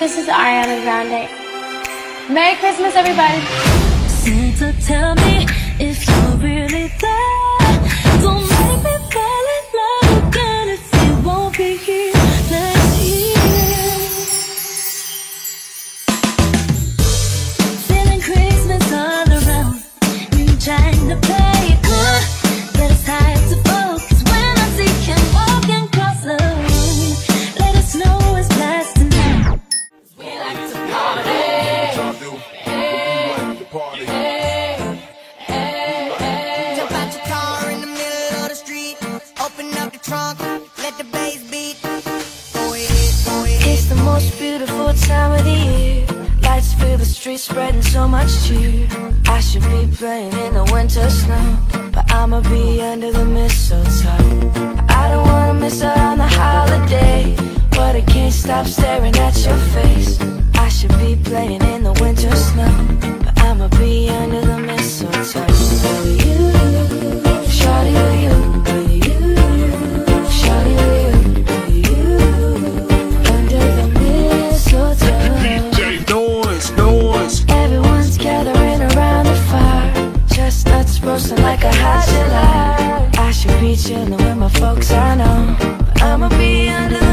This is Ariana Grande. Merry Christmas, everybody. Santa, tell me if you're really there. Don't make me fall in love again if won't be here next year. Feeling Christmas all around. Trying to play Open up the trunk, let the bass beat. Go ahead. It's the most beautiful time of the year. Lights fill the streets, spreading so much cheer. I should be playing in the winter snow, but I'ma be under the mistletoe. I don't wanna miss out on the holiday, but I can't stop staring at your face. I should be playing hot July. I should be chillin' with my folks, I know. I'ma be under